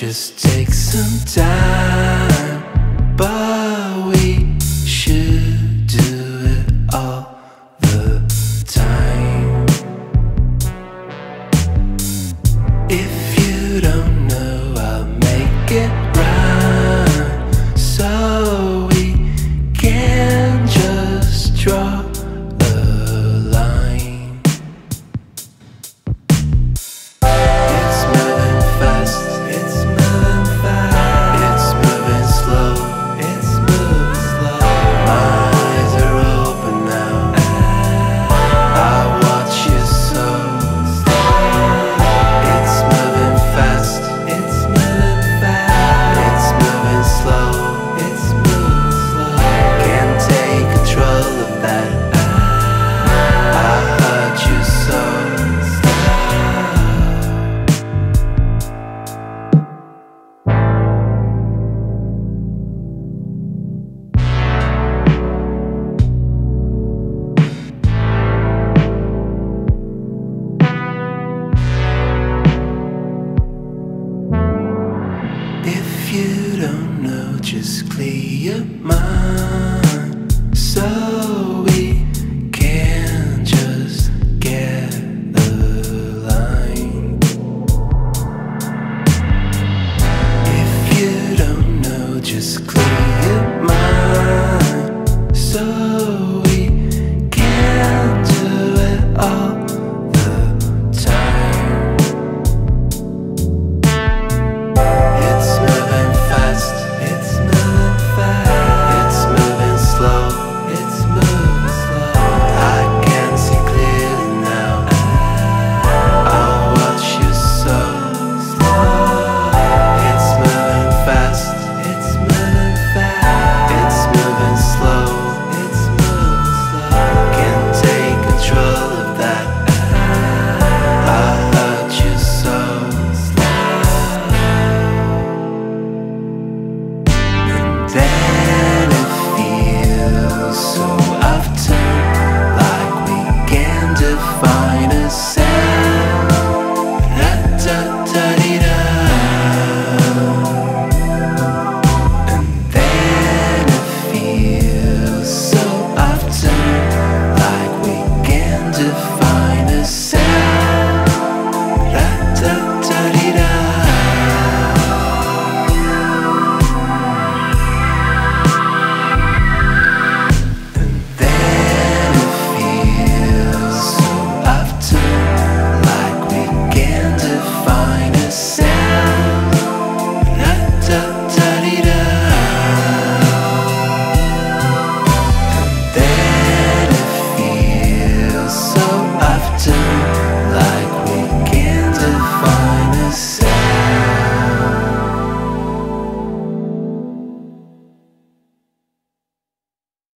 just take some time, but we should do it all the time. If you don't Just clear your mind. So